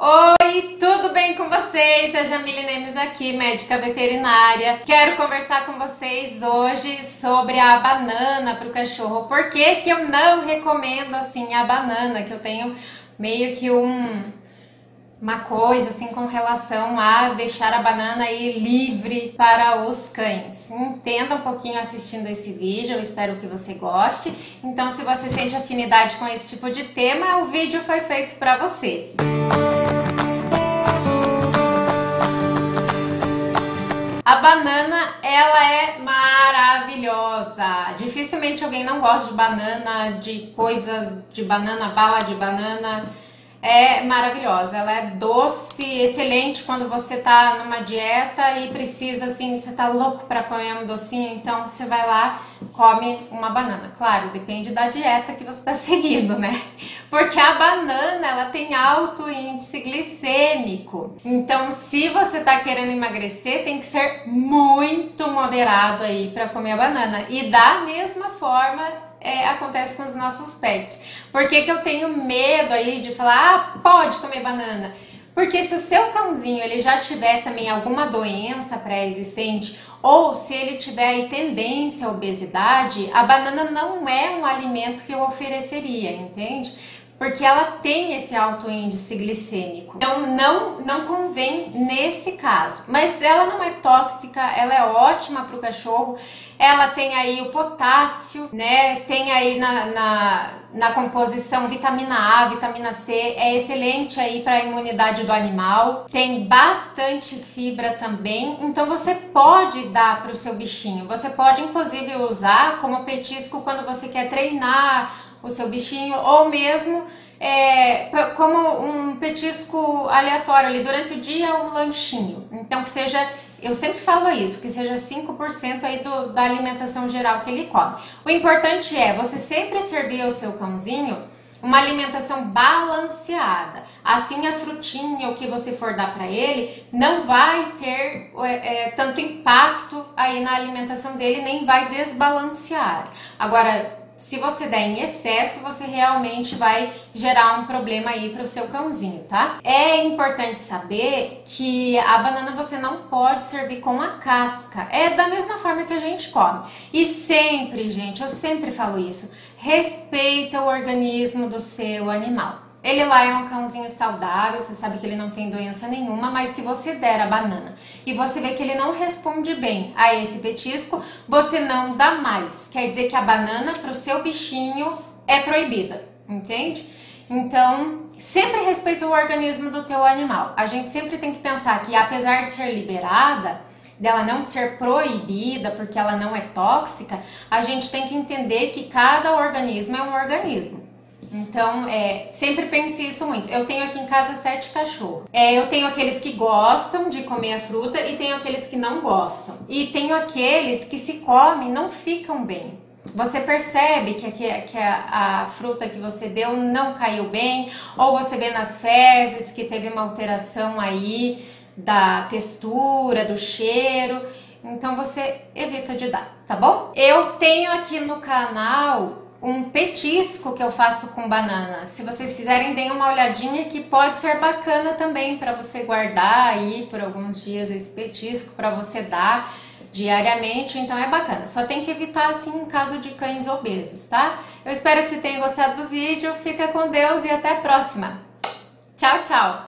Oi, tudo bem com vocês? É Jamile Nemes aqui, médica veterinária. Quero conversar com vocês hoje sobre a banana para o cachorro. Por que, que eu não recomendo assim a banana? Que eu tenho meio que um uma coisa assim com relação a deixar a banana aí livre para os cães. Entenda um pouquinho assistindo esse vídeo, eu espero que você goste. Então, se você sente afinidade com esse tipo de tema, o vídeo foi feito para você. A maravilhosa. Dificilmente alguém não gosta de banana, de coisa de banana, bala de banana é maravilhosa. Ela é doce, excelente quando você tá numa dieta e precisa, assim, você tá louco para comer um docinho, então você vai lá, come uma banana. Claro, depende da dieta que você tá seguindo, né? Porque a banana, ela tem alto índice glicêmico. Então, se você tá querendo emagrecer, tem que ser muito moderado aí para comer a banana. E da mesma forma, é, acontece com os nossos pets. Por que, que eu tenho medo aí de falar, ah, pode comer banana? Porque se o seu cãozinho ele já tiver também alguma doença pré-existente ou se ele tiver tendência à obesidade, a banana não é um alimento que eu ofereceria, entende? Porque ela tem esse alto índice glicêmico. Então não não convém nesse caso. Mas ela não é tóxica, ela é ótima para o cachorro ela tem aí o potássio, né? Tem aí na, na, na composição vitamina A, vitamina C, é excelente aí para a imunidade do animal. Tem bastante fibra também, então você pode dar para o seu bichinho. Você pode inclusive usar como petisco quando você quer treinar o seu bichinho ou mesmo é, como um petisco aleatório ali durante o dia, um lanchinho. Então que seja eu sempre falo isso, que seja 5% aí do, da alimentação geral que ele come. O importante é você sempre servir ao seu cãozinho uma alimentação balanceada. Assim a frutinha, o que você for dar para ele, não vai ter é, é, tanto impacto aí na alimentação dele, nem vai desbalancear. Agora, se você der em excesso, você realmente vai gerar um problema aí para o seu cãozinho, tá? É importante saber que a banana você não pode servir com a casca. É da mesma forma que a gente come. E sempre, gente, eu sempre falo isso, respeita o organismo do seu animal. Ele lá é um cãozinho saudável, você sabe que ele não tem doença nenhuma, mas se você der a banana e você vê que ele não responde bem a esse petisco, você não dá mais. Quer dizer que a banana para o seu bichinho é proibida, entende? Então, sempre respeita o organismo do teu animal. A gente sempre tem que pensar que apesar de ser liberada, dela não ser proibida porque ela não é tóxica, a gente tem que entender que cada organismo é um organismo. Então, é, sempre pense isso muito. Eu tenho aqui em casa sete cachorros. É, eu tenho aqueles que gostam de comer a fruta e tenho aqueles que não gostam. E tenho aqueles que se comem não ficam bem. Você percebe que, que, que a, a, fruta que você deu não caiu bem, ou você vê nas fezes que teve uma alteração aí da textura, do cheiro. Então você evita de dar, tá bom? Eu tenho aqui no canal um petisco que eu faço com banana. Se vocês quiserem, deem uma olhadinha que pode ser bacana também para você guardar aí por alguns dias esse petisco para você dar diariamente, então é bacana. Só tem que evitar assim em caso de cães obesos, tá? Eu espero que você tenha gostado do vídeo. Fica com Deus e até a próxima. Tchau, tchau.